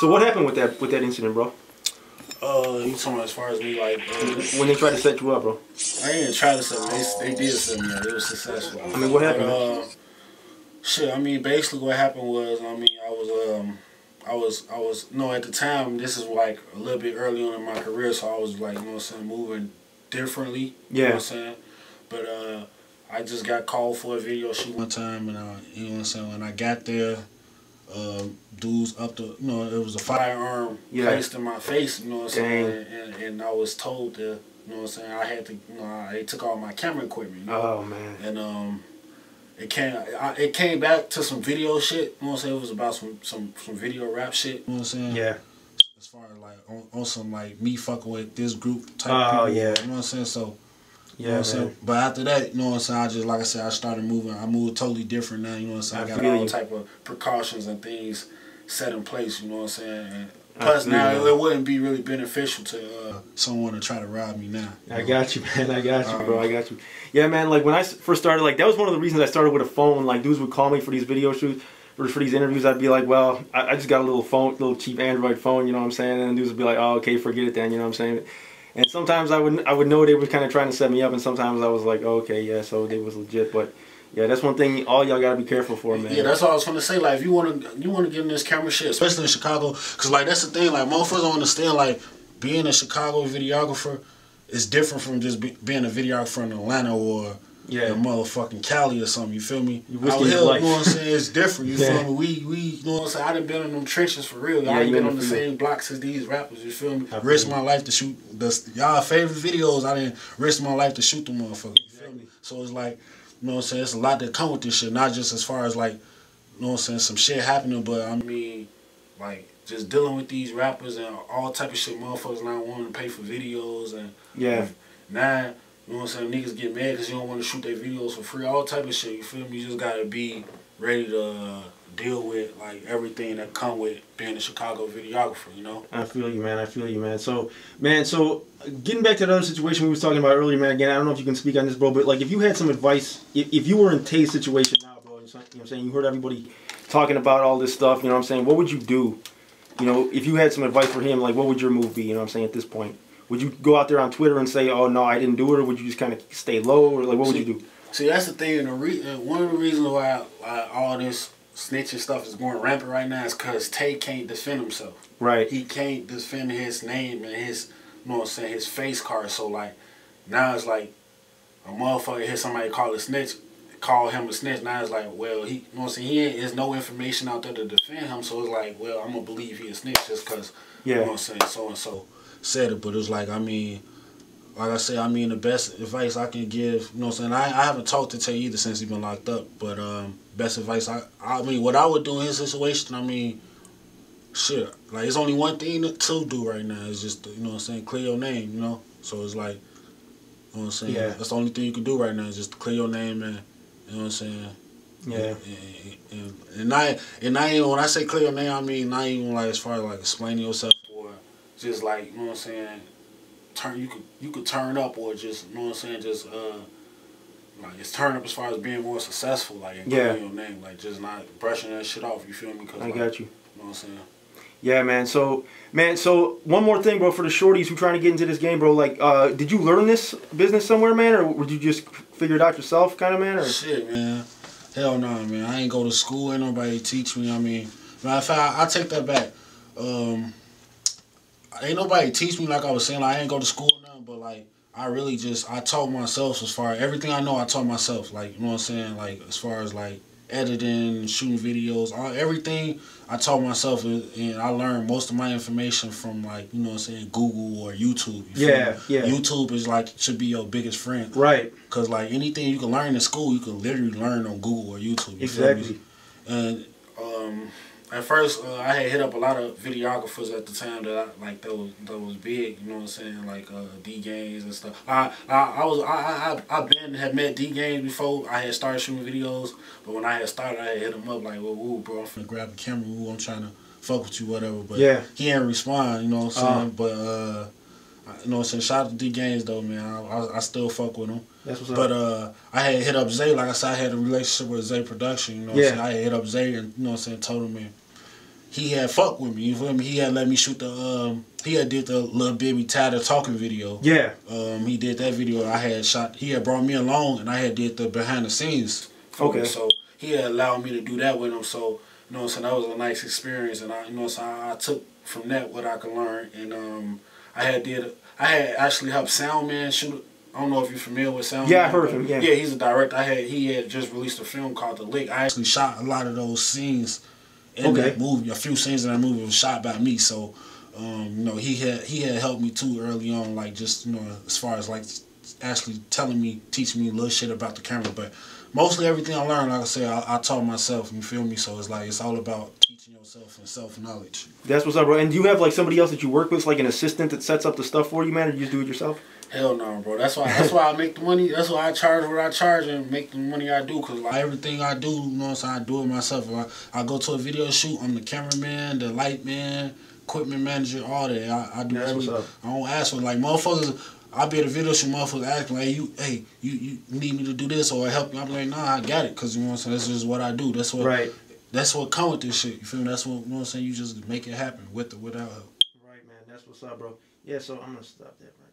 So what happened with that with that incident, bro? Uh, you talking as far as me like When they tried to set you up, bro? I didn't try to set. They, they did set me. up. It was successful. I mean, what happened? Uh, shit. I mean, basically, what happened was, I mean, I was um, I was I was no at the time. This is like a little bit early on in my career, so I was like, you know, what I'm saying, moving differently. You know Yeah. what I'm saying, but uh, I just got called for a video shoot one time, and uh, you know what I'm saying. When I got there, um, dudes up the, you know, it was a firearm Yeah. placed in my face. You know what I'm saying, Dang. and, and I was told to, you know what I'm saying. I had to, you know, I, they took all my camera equipment. You know? Oh man. and um, it came I, it came back to some video shit. You know what I'm saying? It was about some some some video rap shit. You know what I'm saying? Yeah. As far as like on, on some like me fucking with this group type. Oh, people, yeah. You know what I'm saying? So. You know Yeah, what I'm saying? But after that, you know what I'm saying, I just like I said, I started moving. I moved totally different now, you know what I'm saying? I, I got all you. type of precautions and things set in place, you know what I'm saying? And plus now it, wouldn't be really beneficial to uh, someone to try to rob me now. I got you, man. I got you, bro. Um, I got you. Yeah, man. Like when I first started, like that was one of the reasons I started with a phone. Like dudes would call me for these video shoots, or for these interviews. I'd be like, well, I, I just got a little phone, little cheap Android phone. You know what I'm saying? And dudes would be like, oh, okay, forget it then. You know what I'm saying? And sometimes I would I would know they were kind of trying to set me up, and sometimes I was like, oh, okay, yeah, so they was legit. But yeah, that's one thing all y'all gotta be careful for, man. Yeah, that's all I was gonna say. Like, if you wanna, you wanna get in this camera shit, especially in Chicago, cause like that's the thing. Like, motherfuckers don't understand. Like, being a Chicago videographer is different from just be, being a videographer in Atlanta or yeah. in motherfucking Cali or something. You feel me? You Out here, you know what I'm saying? It's different. You Yeah. feel me? We we, you know what I'm saying? I done been in them trenches for real. Yeah, I you been on the same blocks as these rappers. You feel me? I feel risk you. my life to shoot the y'all favorite videos. I didn't risk my life to shoot the motherfucker. You feel me? So it's like, you know what I'm saying? It's a lot that come with this shit. Not just as far as like, you know what I'm saying, some shit happening, but I mean, like just dealing with these rappers and all type of shit. Motherfuckers not wanting to pay for videos and Yeah. now, you know what I'm saying? Niggas get mad because you don't want to shoot their videos for free. All type of shit. You feel me? You just gotta be ready to deal with like everything that come with being a Chicago videographer. You know? I feel you, man. I feel you, man. So, man, so getting back to the other situation we was talking about earlier, man. Again, I don't know if you can speak on this, bro, but like, if you had some advice, if, if you were in Tay's situation now, bro, you know what I'm saying? You heard everybody talking about all this stuff. You know what I'm saying? What would you do? You know, if you had some advice for him, like, what would your move be? You know what I'm saying? At this point, would you go out there on Twitter and say, "Oh no, I didn't do it," or would you just kind of stay low, or like, what would you do? See, that's the thing. And the re- uh, one of the reasons why why all this snitching stuff is going rampant right now is because Tay can't defend himself. Right. He can't defend his name and his, you know what I'm saying, his face card. So like, now it's like, a motherfucker hear somebody call a snitch, call him a snitch. Now it's like, well, he, you know what I'm saying, he ain't, there's no information out there to defend him. So it's like, well, I'm gonna believe he a snitch just because, you know what I'm saying, so and so said it. But it was like, I mean, like I said, I mean, the best advice I can give, you know what I'm saying, I, I haven't talked to Tay either since he's been locked up. But um, best advice, I, I mean, what I would do in his situation, I mean, shit, like it's only one thing to, to do right now is just, you know what I'm saying, clear your name, you know? So it's like, you know what I'm saying? Yeah. That's the only thing you can do right now is just clear your name and, you know what I'm saying? Yeah. And, and, and not, and not even, when I say clear your name, I mean not even like as far as like explaining yourself or just like, you know what I'm saying, turn, you could, you could turn up or just, you know what I'm saying, just, uh, like it's turn up as far as being more successful, like and Yeah. your name, like just not brushing that shit off. You feel me? Cause I like, got you. You know what I'm saying? Yeah, man. So, man. So, one more thing, bro. For the shorties who trying to get into this game, bro. Like, uh, did you learn this business somewhere, man, or would you just figure it out yourself, kind of, man? Or Shit, man. Hell no, man. I ain't go to school. Ain't nobody teach me. I mean, matter of fact, I, I take that back. Um, ain't nobody teach me like I was saying. Like, I ain't go to school nothing, but like I really just I taught myself as far everything I know. I taught myself. Like you know what I'm saying. Like as far as like editing, shooting videos, all everything I taught myself, and I learned most of my information from like you know what I'm saying Google or YouTube. You Yeah, me? yeah. YouTube is like should be your biggest friend. right? Cause like anything you can learn in school, you can literally learn on Google or YouTube. You feel me? Exactly. And um, at first, uh, I had hit up a lot of videographers at the time that I like that was that was big. You know what I'm saying? Like uh, DGainz and stuff. I I, I was I I I I've been had met DGainz before. I had started shooting videos, but when I had started, I had hit him up like, "Well, woo, bro, I'm finna grab a camera. Woo, I'm trying to fuck with you, whatever." But Yeah. he didn't respond. You know what I'm Uh-huh. saying? But uh, I- you know what I'm saying? Shout out to DGainz though, man. I, I, I still fuck with him. That's what's up. But uh, I had hit up Zay. Like I said, I had a relationship with Zay Production. You know, what Yeah. I'm saying? I had hit up Zay and you know, what I'm saying, told him, man, he had fucked with me. You feel me? He had let me shoot the. Um, he had did the little baby Tyler talking video. Yeah. Um, he did that video. I had shot. He had brought me along, and I had did the behind the scenes. Okay. So he had allowed me to do that with him. So you know, what I'm saying that was a nice experience, and I, you know, what I'm saying I, I took from that what I could learn, and um, I had did. I had actually helped Soundman shoot. I don't know if you're familiar with Soundman. Yeah, I heard him. Yeah. Yeah, he's a director. I had he had just released a film called The Lick. I actually shot a lot of those scenes in Okay. that movie. A few scenes in that movie was shot by me. So, um, you know, he had he had helped me too early on, like just you know, as far as like actually telling me, teaching me a little shit about the camera. But mostly everything I learned, like I said, I, I taught myself. You feel me? So it's like it's all about teaching yourself and self knowledge. That's what's up, bro. And do you have like somebody else that you work with, like an assistant that sets up the stuff for you, man, or you just do it yourself? Hell no, bro. That's why. That's why I make the money. That's why I charge what I charge and make the money I do. Cause like everything I do, you know what I'm saying. I do it myself. If I, I go to a video shoot. I'm the cameraman, the light man, equipment manager, all that. I, I do That's what's up. I don't ask for like motherfuckers. I be at a video shoot, motherfuckers asking like, you, hey, you, you need me to do this or help you? I'm like, nah, I got it. Cause you know what I'm saying. That's just what I do. That's what. Right. That's what come with this shit. You feel me? That's what you know what I'm saying. You just make it happen with or without help. Right, man. That's what's up, bro. Yeah. So I'm gonna stop that there.